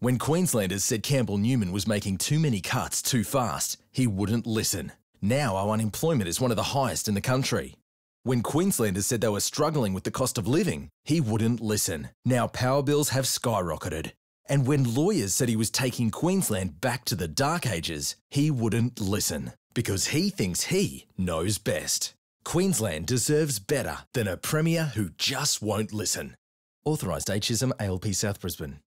When Queenslanders said Campbell Newman was making too many cuts too fast, he wouldn't listen. Now our unemployment is one of the highest in the country. When Queenslanders said they were struggling with the cost of living, he wouldn't listen. Now power bills have skyrocketed. And when lawyers said he was taking Queensland back to the dark ages, he wouldn't listen. Because he thinks he knows best. Queensland deserves better than a Premier who just won't listen. Authorised HSM ALP South Brisbane.